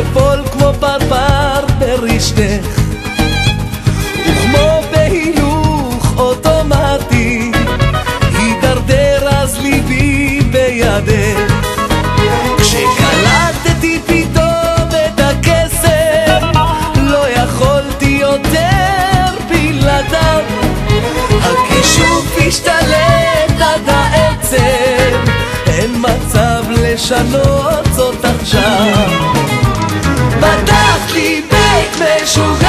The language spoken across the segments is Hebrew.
אפול כמו פרפר ברשתך וכמו בהילוך אוטומטי הידרדר אז ליבי בידך. כשקלטתי פתאום את הקסם לא יכולתי יותר בלעדיו. הכישוף השתלט עד העצם אין מצב לשנות זאת עכשיו בית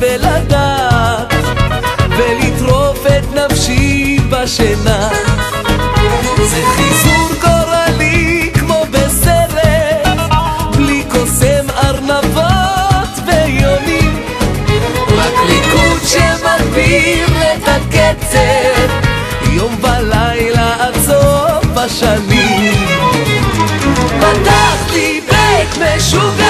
ולדעת, ולטרוף את נפשי בשינה. זה חיזור גורלי כמו בסרט, בלי קוסם ארנבות ויונים. רק ליכוד שמגביר את הקצב יום ולילה עד סוף השנים פתחת לי בית משוגעים